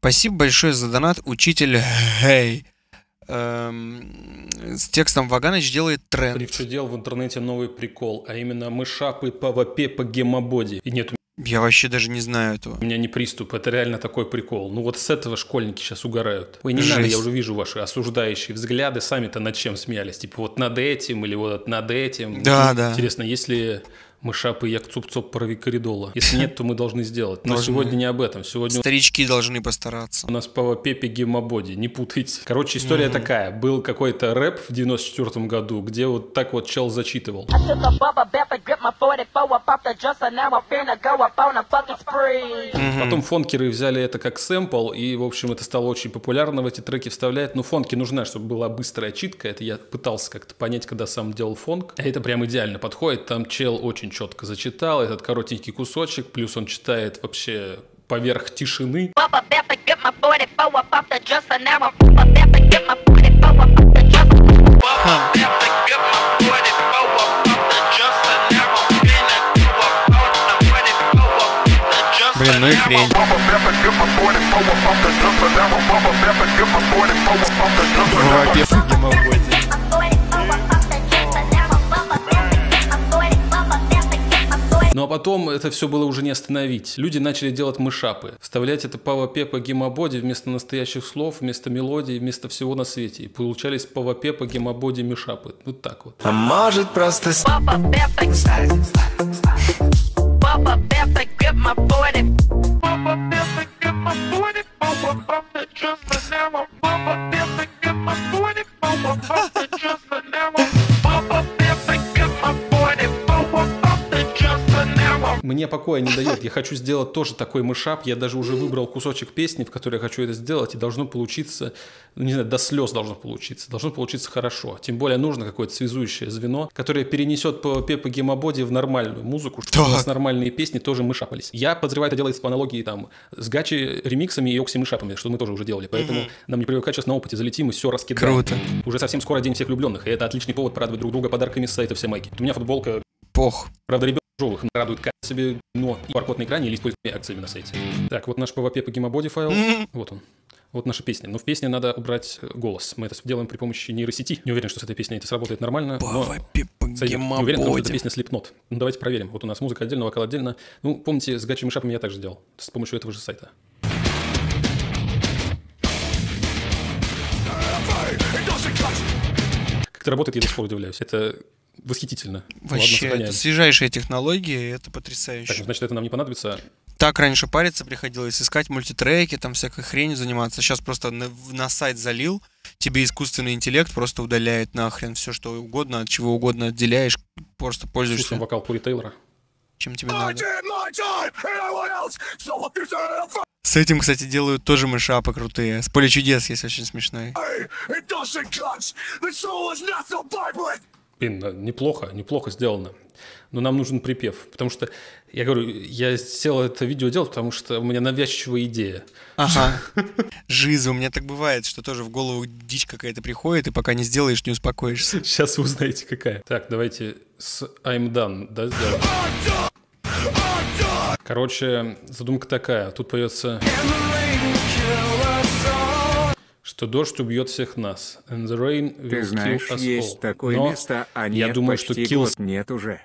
Спасибо большое за донат, учитель Гей. Эм, с текстом Ваганыч делает тренд. Привчудел в интернете новый прикол, а именно мышапы по ВП по гемободи. И нет, Я вообще даже не знаю этого. у меня не приступ, это реально такой прикол. Ну вот с этого школьники сейчас угорают. Ой, не Жесть. надо, я уже вижу ваши осуждающие взгляды. Сами-то над чем смеялись? Типа вот над этим или вот над этим. Да, да. Интересно, если мышапы як цуп-цоп корвикоридола? Если нет, то мы должны сделать. Но Должны. сегодня не об этом. Сегодня Старички должны постараться. у нас по Пепе Гемободи, не путайте. Короче, история такая. Был какой-то рэп в 94 году, где вот так вот чел зачитывал. I took a bubble bath and gripped my 44, I popped a dresser, now I'm finna go up on a fucking spree. Потом фонкеры взяли это как сэмпл, и, в общем, это стало очень популярно в эти треки вставлять. Но фонки нужна, чтобы была быстрая читка. Это я пытался как-то понять, когда сам делал фонк. А это прям идеально подходит. Там чел очень четко зачитал этот коротенький кусочек, плюс он читает вообще поверх тишины. Bath and gripped my Ну а потом это все было уже не остановить. Люди начали делать мышапы, вставлять это по гемободи вместо настоящих слов, вместо мелодий, вместо всего на свете. И получались по гемободи мишапы. Вот так вот. А может просто and Bubble покоя не дает. Я хочу сделать тоже такой мышап. Я даже уже выбрал кусочек песни, в которой я хочу это сделать, и должно получиться, ну не знаю, до слез должно получиться. Должно получиться хорошо. Тем более нужно какое-то связующее звено, которое перенесет по Пепа Гемободи в нормальную музыку, чтобы у нас Так. нормальные песни тоже мышапались. Я подозреваю, это делается по аналогии там с гачи ремиксами и окси мышапами, что мы тоже уже делали. Поэтому нам не привыкать сейчас на опыте залетим и все раскидаем. Круто. Уже совсем скоро День всех влюбленных, и это отличный повод порадовать друг друга подарками с сайта все майки. У меня футболка Пох. Правда, ребят жовых радует как себе, но и баркод на экране или используя акциями на сайте. Так, вот наш PvP по гемободи файл. Вот он. Вот наша песня. Но в песне надо убрать э, голос. Мы это делаем при помощи нейросети. Не уверен, что с этой песней это сработает нормально. но Вапе по сойдет. Не уверен, потому что это гемободи. песня Slipknot. Ну, давайте проверим. Вот у нас музыка отдельно, вокал отдельно. Ну, помните, с гачами шапами я также делал. С помощью этого же сайта. Как это работает, я до сих пор удивляюсь. Это восхитительно. Ладно, Вообще, это сохраняем. свежайшая технология, и это Так, потрясающе. ну, значит, это нам не понадобится. Так раньше париться приходилось, искать мультитреки, там всякой хренью заниматься. Сейчас просто на, на сайт залил, тебе искусственный интеллект просто удаляет нахрен все, что угодно, от чего угодно отделяешь, просто пользуешься, Слушаем вокал Пури Тейлора. чем тебе надо. С этим, кстати, делают тоже мышапы крутые. С поле чудес есть очень смешной. Блин, э, неплохо, неплохо сделано. Но нам нужен припев. Потому что, я говорю, я сел это видео делать, потому что у меня навязчивая идея. Ага. Жиза, у меня так бывает, что тоже в голову дичь какая-то приходит, и пока не сделаешь, не успокоишься. Сейчас вы узнаете, какая. Так, давайте с I'm done, да, сделаем. Короче, задумка такая. Тут поется, что дождь убьет всех нас. And the rain will Ты знаешь, kill us есть all. такое Но место, а я нет, думаю, что год нет уже.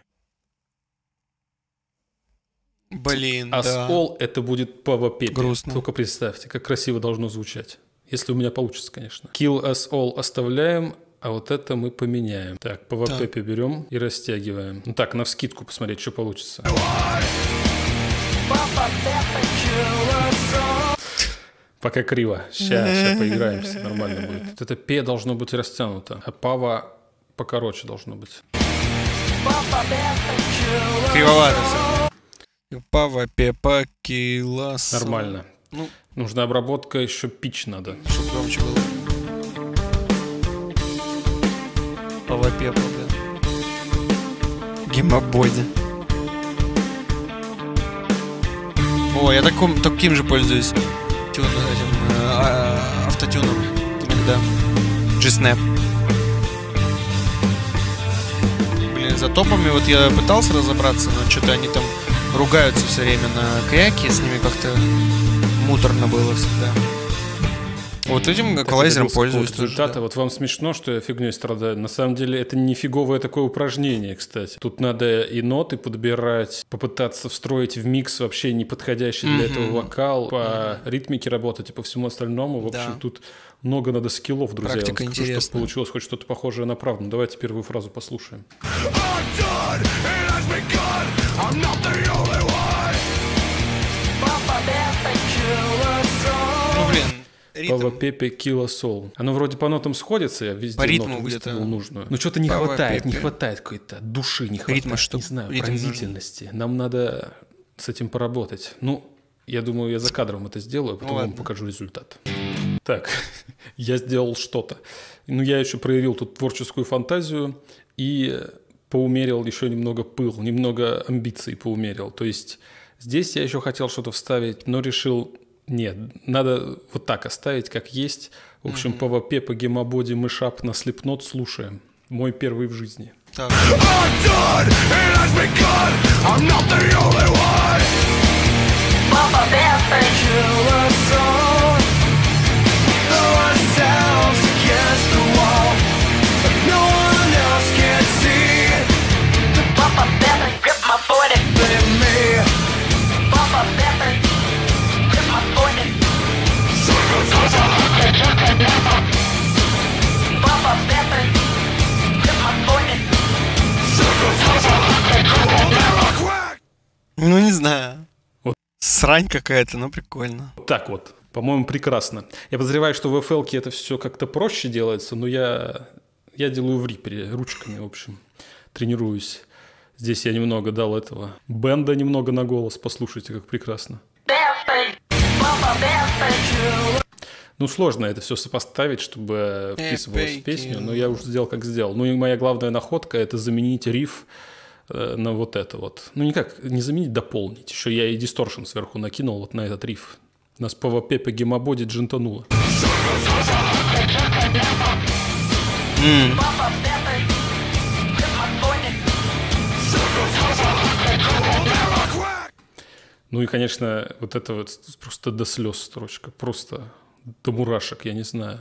Блин, Us да. all это будет PvP. Грустно. Только представьте, как красиво должно звучать. Если у меня получится, конечно. Kill us all оставляем, а вот это мы поменяем. Так, PvP берем и растягиваем. Ну так, на вскидку посмотреть, что получится. Пока криво. Сейчас, сейчас поиграемся, нормально будет. Это П должно быть растянуто, а Пава покороче должно быть. Кривовато все. Пава, Пепа, Килас. Нормально. Ну, Нужна обработка, еще пич надо. чтобы громче было. Пава, Пепа, блин. Гемободи. О, я таком, таким же пользуюсь. А, автотюном иногда. G-Snap. Блин, за топами вот я пытался разобраться, но что-то они там ругаются все время на кряки, с ними как-то муторно было всегда. Вот этим эквалайзером пользуюсь да. Вот вам смешно, что я фигней страдаю. На самом деле это не фиговое такое упражнение, кстати. Тут надо и ноты подбирать, попытаться встроить в микс вообще неподходящий для этого вокал, по ритмике работать и по всему остальному. В общем, Да. тут много надо скиллов, друзья. Практика скажу, чтобы интересная. получилось хоть что-то похожее на правду. Ну, Давайте первую фразу послушаем. Ну, ритм. Пепе Килла Сол. Оно вроде по нотам сходится, я везде По ритму где-то. нужную. Но что-то не Пава хватает, не Пепе. хватает какой-то души, не хватает. Ритма, чтоб Не знаю, ритм нужен. пронзительности. Нам надо с этим поработать. Ну, я думаю, я за кадром это сделаю, а потом вам ладно. покажу результат. Так, я сделал что-то. Ну, я еще проявил тут творческую фантазию и поумерил еще немного пыл, немного амбиций поумерил. То есть здесь я еще хотел что-то вставить, но решил, нет, надо вот так оставить, как есть. В общем, по ВП, по гемободи, мышап на слепнот слушаем. Мой первый в жизни. Так. Papa Ну, не знаю. Вот. Срань какая-то, но прикольно. Вот так вот. По-моему, прекрасно. Я подозреваю, что в FL это все как-то проще делается, но я, я делаю в рипере ручками, в общем. Тренируюсь. Здесь я немного дал этого бенда немного на голос. Послушайте, как прекрасно. Ну, сложно это все сопоставить, чтобы вписывалось в песню, но я уже сделал, как сделал. Ну, и моя главная находка – это заменить риф на вот это вот. Ну, никак, не заменить, дополнить. Еще я и дисторшн сверху накинул вот на этот риф. Нас ВП по гемободе джентануло. Body Ну и, конечно, вот это вот просто до слез строчка. Просто до мурашек, я не знаю.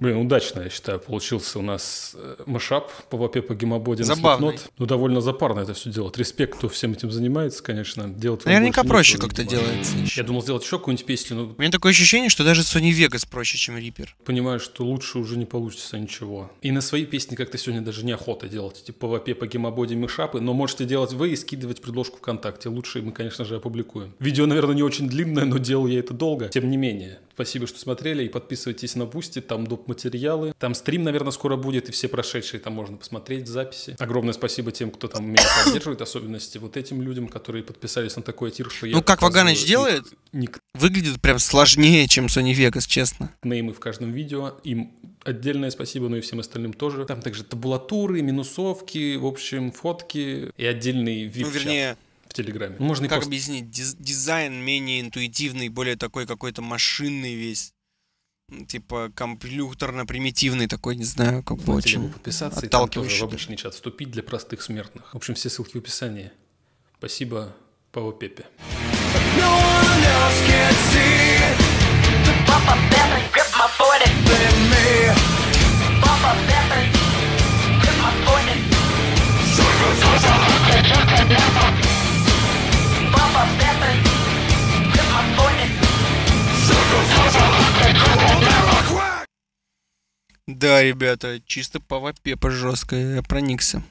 Блин, удачно, я считаю, получился у нас э, мэшап Пава Пепе Гема Боди на Забавный. Ну, довольно запарно это все делать. Респект, кто всем этим занимается, конечно. Делать Наверняка проще как-то делается. Я думал сделать еще какую-нибудь песню, но У меня такое ощущение, что даже Sony Vegas проще, чем Reaper. понимаю, что лучше уже не получится ничего. И на свои песни как-то сегодня даже неохота делать. Типа Пава Пепе Гема Боди мэшапы, но можете делать вы и скидывать предложку ВКонтакте. Лучше мы, конечно же, опубликуем. Видео, наверное, не очень длинное, но делал я это долго. Тем не менее, спасибо, что смотрели и подписывайтесь на Бусти, там доп. материалы. Там стрим, наверное, скоро будет, и все прошедшие там можно посмотреть в записи. Огромное спасибо тем, кто там меня поддерживает, особенности вот этим людям, которые подписались на такой tier, что я Ну, как Ваганыч их делает? ник- Выглядит прям сложнее, чем Sony Vegas, честно. неймы в каждом видео. Им отдельное спасибо, но и всем остальным тоже. Там также табулатуры, минусовки, в общем, фотки и отдельный вип Ну, вернее, в Телеграме. Ну, Можно как пост- объяснить? Диз- дизайн менее интуитивный, более такой какой-то машинный весь. М, Типа компьютерно-примитивный такой, не знаю, как бы очень подписаться и там тоже отталкивающий. в обычный чат вступить для простых смертных. В общем, все ссылки в описании. Спасибо, Павел Пепе. Papa Bear grip my body Papa Bear Да, ребята, чисто по вапе жестко, я проникся.